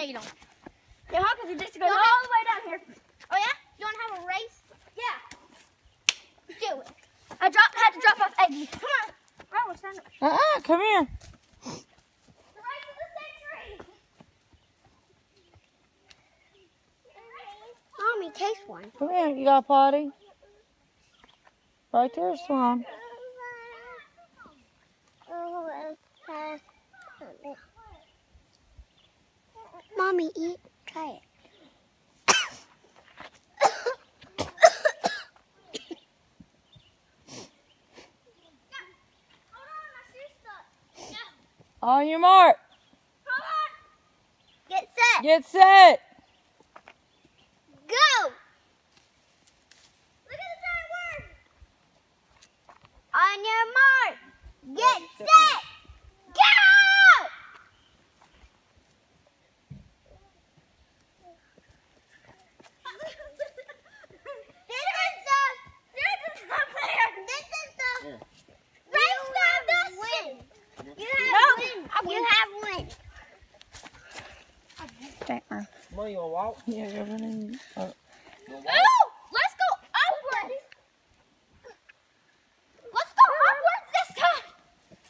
No, you don't. Yeah, huh? Because it just go all the way down here. Oh yeah? You want to have a race? Yeah. Do it. I dropped. had to drop off Eggy. Come on. Right, we'll stand up. Uh-uh, come here. The race of the century. Mommy, taste one. Come here. You got a potty? Right there, Swan. Mommy, eat. Try it. On your mark. Get set. Get set. Go. Look at the word. On your mark. Get set. Jack. Come on, you want walk? Yeah, you're running. Oh. Let's go upwards! Let's go upwards this time!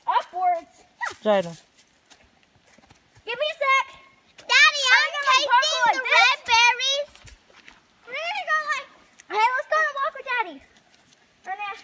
Upwards! Jada. Give me a sec! Daddy, I'm, I'm tasting the red berries! We're gonna go like... Hey, let's go on a walk with Daddy. Right now.